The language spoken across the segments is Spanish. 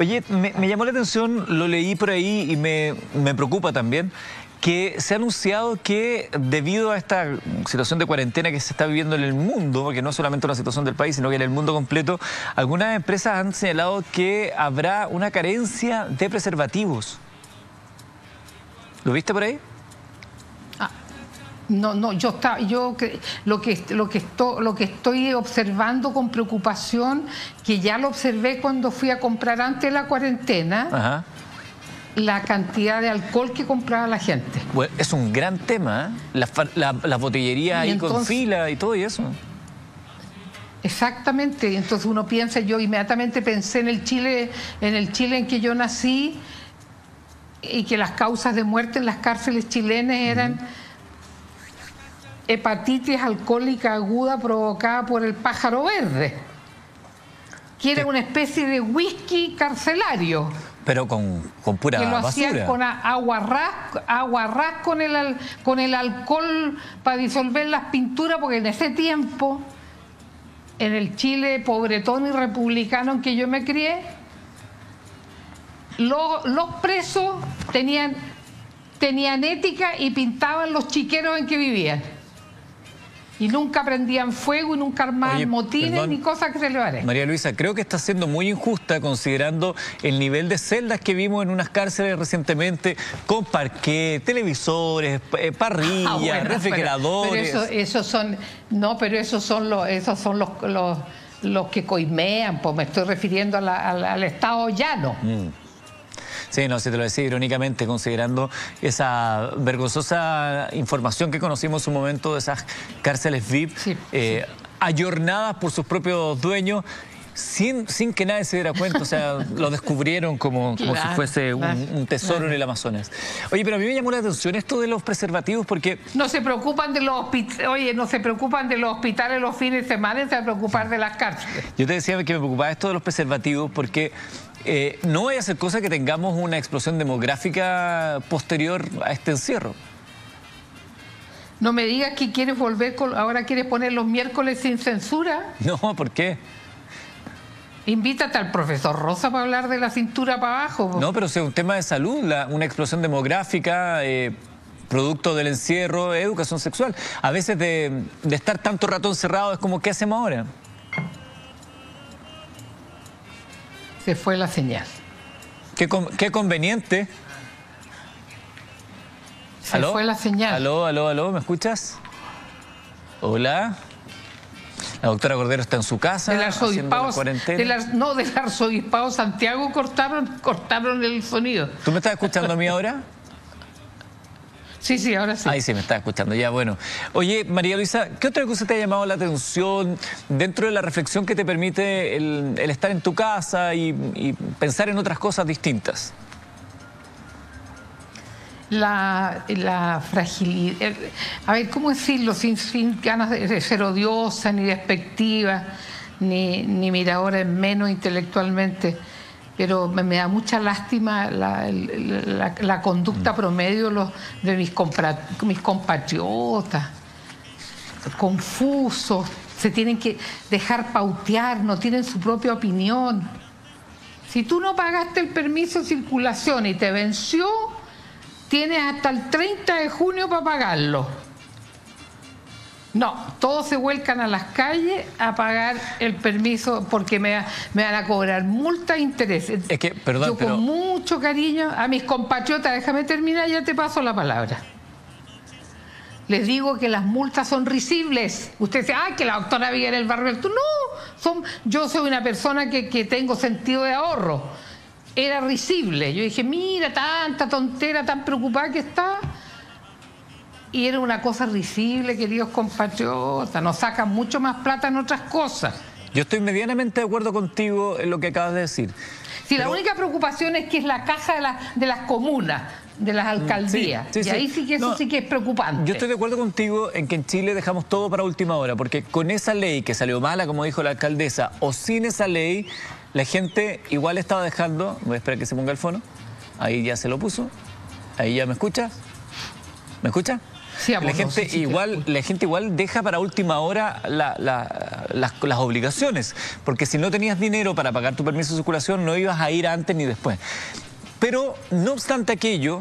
Oye, me, llamó la atención, lo leí por ahí y me, me preocupa también que se ha anunciado que debido a esta situación de cuarentena que se está viviendo en el mundo, porque no solamente una situación del país, sino que en el mundo completo, algunas empresas han señalado que habrá una carencia de preservativos. ¿Lo viste por ahí? No, no, yo está, yo lo que lo que estoy, lo que estoy observando con preocupación, que ya lo observé cuando fui a comprar antes de la cuarentena. Ajá la cantidad de alcohol que compraba la gente. es un gran tema, ¿eh? la, botillería ahí con fila y todo y eso. Exactamente, entonces uno piensa, yo inmediatamente pensé en el Chile, en el Chile en que yo nací y que las causas de muerte en las cárceles chilenas eran hepatitis alcohólica aguda provocada por el pájaro verde, que era una especie de whisky carcelario. Pero con, con pura que lo hacían con agua ras, con el, con el alcohol para disolver las pinturas, porque en ese tiempo, en el Chile pobretón y republicano en que yo me crié, los presos tenían, tenían ética y pintaban los chiqueros en que vivían y nunca prendían fuego y nunca armaban motines ni cosas que se le valen. María Luisa, creo que está siendo muy injusta considerando el nivel de celdas que vimos en unas cárceles recientemente con parqué, televisores, eh, parrillas, ah, refrigeradores. Pero, eso, son, no, pero esos son los, esos son los, los, que coimean, pues me estoy refiriendo al, estado llano. Mm. Sí, no, si te lo decía irónicamente, considerando esa vergonzosa información que conocimos en su momento de esas cárceles VIP, eh, ayornadas por sus propios dueños. Sin, sin, que nadie se diera cuenta, o sea, lo descubrieron como, como si fuese un, tesoro en el Amazonas. Oye, pero a mí me llamó la atención esto de los preservativos porque... No se preocupan de los oye, no se preocupan de los hospitales los fines de semana, se preocupan de las cárceles. Yo te decía que me preocupaba esto de los preservativos porque eh, no vaya a ser cosa que tengamos una explosión demográfica posterior a este encierro. No me digas que quieres volver, ahora quieres poner los miércoles sin censura. No, ¿por qué? Invítate al profesor Rosa para hablar de la cintura para abajo. No, pero es un tema de salud, una explosión demográfica, eh, producto del encierro, educación sexual. A veces de, de estar tanto rato encerrado es como, ¿qué hacemos ahora? Se fue la señal. Qué, conveniente. Se fue la señal. Aló, aló, aló, ¿me escuchas? Hola. La doctora Cordero está en su casa. Del arzobispado, no, del arzobispado Santiago cortaron, cortaron el sonido. ¿Tú me estás escuchando a mí ahora? Sí, sí, ahora sí. Ahí sí me está escuchando, ya bueno. Oye, María Luisa, ¿qué otra cosa te ha llamado la atención dentro de la reflexión que te permite el, estar en tu casa y, pensar en otras cosas distintas? La, fragilidad, a ver, ¿cómo decirlo? Sin, ganas de ser odiosa, ni despectiva, ni, ni miradora en menos intelectualmente pero me, da mucha lástima la, conducta mm. promedio de mis, mis compatriotas, confusos, se tienen que dejar pautear, no tienen su propia opinión. Si tú no pagaste el permiso de circulación y te venció, tienes hasta el 30 de junio para pagarlo. No, todos se vuelcan a las calles a pagar el permiso porque me, van a cobrar multa e intereses. Es que, perdón, Yo con mucho cariño a mis compatriotas, déjame terminar, ya te paso la palabra. Les digo que las multas son risibles. Usted dice, ay, que la doctora Viguera el barrio No, son, yo soy una persona que, que tengo sentido de ahorro. Era risible. Yo dije, mira, tanta tontera, tan preocupada que está y era una cosa risible, queridos compatriotas, nos sacan mucho más plata en otras cosas. Yo estoy medianamente de acuerdo contigo en lo que acabas de decir. Si la única preocupación es que es la caja de, de las comunas, de las mm, alcaldías. y ahí sí que eso sí que es preocupante. Yo estoy de acuerdo contigo en que en Chile dejamos todo para última hora, porque con esa ley que salió mala, como dijo la alcaldesa, o sin esa ley, la gente igual estaba dejando, voy a esperar que se ponga el fono, ahí ya se lo puso, ahí ya me escuchas, ¿me la gente igual, la gente igual deja para última hora las, las obligaciones, porque si no tenías dinero para pagar tu permiso de circulación no ibas a ir antes ni después. Pero no obstante aquello,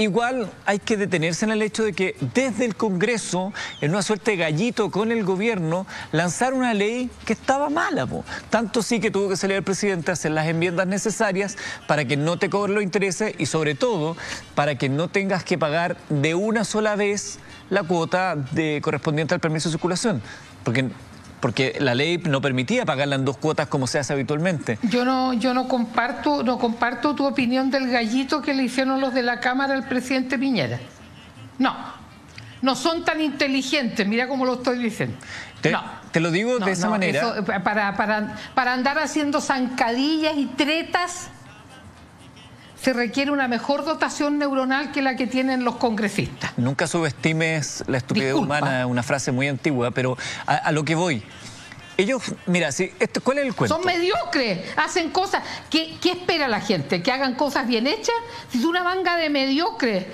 Igual hay que detenerse en el hecho de que desde el Congreso, en una suerte gallito con el gobierno, lanzaron una ley que estaba mala. Tanto sí que tuvo que salir el presidente a hacer las enmiendas necesarias para que no te cobren los intereses y sobre todo para que no tengas que pagar de una sola vez la cuota de, correspondiente al permiso de circulación. Porque porque la ley no permitía pagarla en dos cuotas como se hace habitualmente. Yo no, yo no comparto, no comparto tu opinión del gallito que le hicieron los de la Cámara al presidente Piñera. No, no son tan inteligentes, mira cómo lo estoy diciendo. Te, no, te lo digo de esa manera. Eh, para, para, para andar haciendo zancadillas y tretas se requiere una mejor dotación neuronal que la que tienen los congresistas. Nunca subestimes la estupidez humana, una frase muy antigua, pero a, lo que voy. Ellos, mira, si, esto, ¿cuál es el cuento? Son mediocres, hacen cosas. ¿Qué, espera la gente? ¿Que hagan cosas bien hechas? Si es una manga de mediocres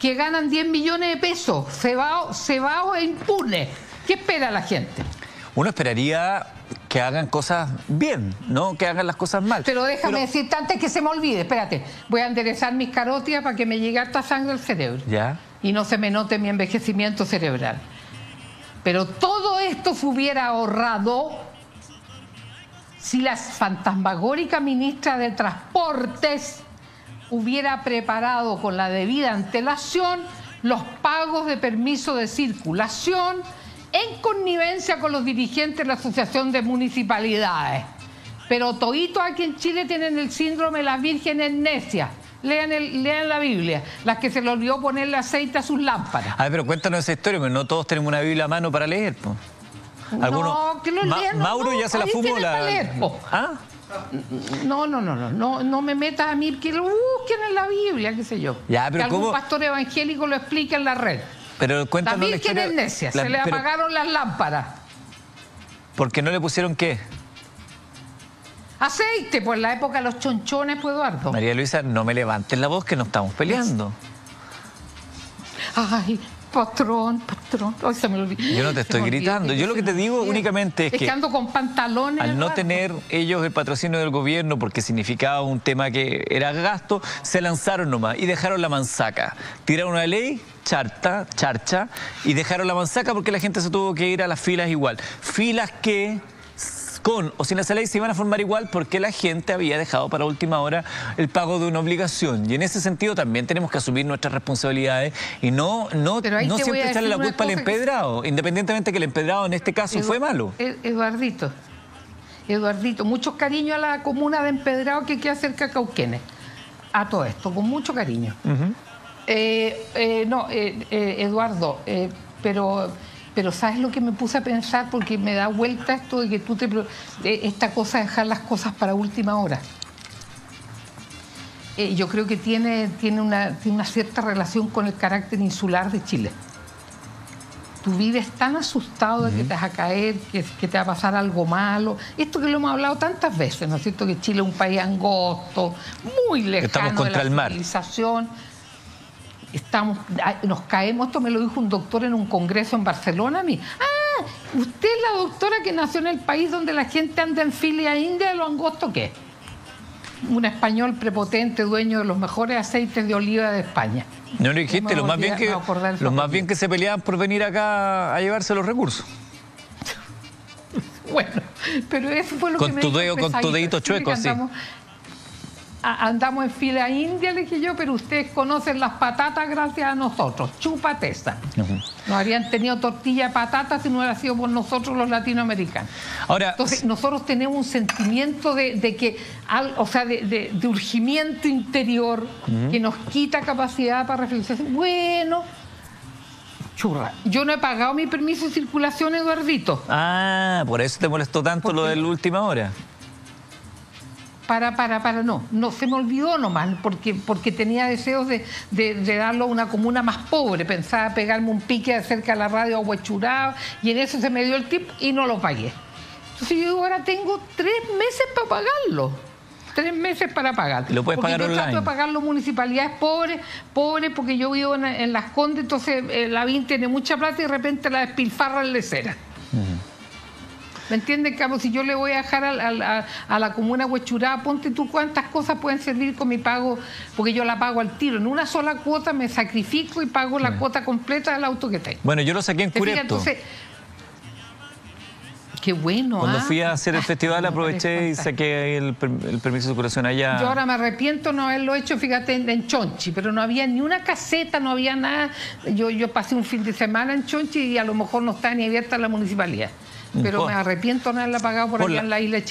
que ganan 10 millones de pesos, se va, se va e impune. ¿Qué espera la gente? Uno esperaría que hagan cosas bien, no que hagan las cosas mal. Pero déjame decirte antes que se me olvide, espérate, voy a enderezar mis carotias para que me llegue harta sangre al cerebro. Ya. Y no se me note mi envejecimiento cerebral. Pero todo esto se hubiera ahorrado si la fantasmagórica ministra de Transportes hubiera preparado con la debida antelación los pagos de permiso de circulación en connivencia con los dirigentes de la Asociación de Municipalidades. Pero toditos aquí en Chile tienen el síndrome de las vírgenes necias. Lean, lean, la Biblia, las que se le olvidó ponerle aceite a sus lámparas. A ver, pero cuéntanos esa historia, porque no todos tenemos una Biblia a mano para leer. no, que lo lean. Mauro ya se la fumó la. Leer, ¿Ah? No, no, no, no, no, no me metas a mí que lo busquen en la Biblia, qué sé yo. Ya, pero que algún pastor evangélico lo explique en la red. Pero cuéntanos la Virgen es necia, se le apagaron las lámparas. ¿Por qué no le pusieron qué? Aceite, pues en la época de los chonchones, pues Eduardo. María Luisa, no me levantes la voz que no estamos peleando. Ay, patrón, patrón. Ay, se me olvidó. Yo no te estoy gritando. Yo lo que te digo únicamente es, es que, ando con pantalones. Al no tener ellos el patrocinio del gobierno porque significaba un tema que era gasto, se lanzaron nomás y dejaron la manzaca. Tiraron una ley charta, charcha, y dejaron la manzaca porque la gente se tuvo que ir a las filas igual. Filas que con o sin esa ley se iban a formar igual porque la gente había dejado para última hora el pago de una obligación. Y en ese sentido también tenemos que asumir nuestras responsabilidades y no, no, no siempre echarle la culpa al empedrado, independientemente que el empedrado en este caso fue malo. Eduardito, Eduardito, mucho cariño a la comuna de Empedrado que queda cerca de Cauquenes. A todo esto, con mucho cariño. Eh, eh, no, eh, Eduardo, pero, pero ¿sabes lo que me puse a pensar? Porque me da vuelta esto de que tú te... esta cosa de dejar las cosas para última hora. yo creo que tiene, tiene, una, una cierta relación con el carácter insular de Chile tú vives tan asustado de que te vas a caer, que, que, te va a pasar algo malo. Esto que lo hemos hablado tantas veces, ¿no es cierto? Que Chile es un país angosto, muy lejano de la civilización estamos, nos caemos, esto me lo dijo un doctor en un congreso en Barcelona a mí. Ah, usted es la doctora que nació en el país donde la gente anda en filia india de lo angosto que es. Un español prepotente, dueño de los mejores aceites de oliva de España. No lo dijiste, lo más, bien que, lo más bien que se peleaban por venir acá a llevarse los recursos. bueno, pero eso fue lo que me tu dedo, Con tu dedito chueco, sí andamos en fila india, le dije yo, pero ustedes conocen las patatas gracias a nosotros. Chupatesa. No habrían tenido tortilla de patatas si no hubiera sido por nosotros los latinoamericanos. Ahora, Entonces, nosotros tenemos un sentimiento de, que, o sea, de, urgimiento interior que nos quita capacidad para reflexionar. Bueno, churra. Yo no he pagado mi permiso de circulación, Eduardito. Ah, por eso te molestó tanto lo de la última hora para, para, para, no, no, se me olvidó nomás, porque, porque tenía deseos de, darlo a una comuna más pobre, pensaba pegarme un pique acerca de la radio Aguachurado, y en eso se me dio el tip y no lo pagué. Entonces yo ahora tengo tres meses para pagarlo. tres meses para pagar. Lo puedes pagar yo online. trato de pagarlo municipalidades pobres, pobres porque yo vivo en, Las Condes, entonces eh, la BIN tiene mucha plata y de repente la despilfarra en lecera. ¿Me entiendes, Carlos? Si yo le voy a dejar a, la comuna Huechurá, ponte tú cuántas cosas pueden servir con mi pago, porque yo la pago al tiro. En una sola cuota me sacrifico y pago la cuota completa del auto que tengo. Bueno, yo lo saqué en Curepto. Qué bueno. Cuando ¿ah? fui a hacer el festival aproveché y saqué el, permiso de curación allá. Yo ahora me arrepiento no haberlo hecho, fíjate, en, Chonchi, pero no había ni una caseta, no había nada. Yo, yo pasé un fin de semana en Chonchi y a lo mejor no está ni abierta la municipalidad. Pero me arrepiento no haberla pagado por, allá en la isla de Chile.